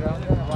Yeah.